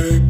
baby.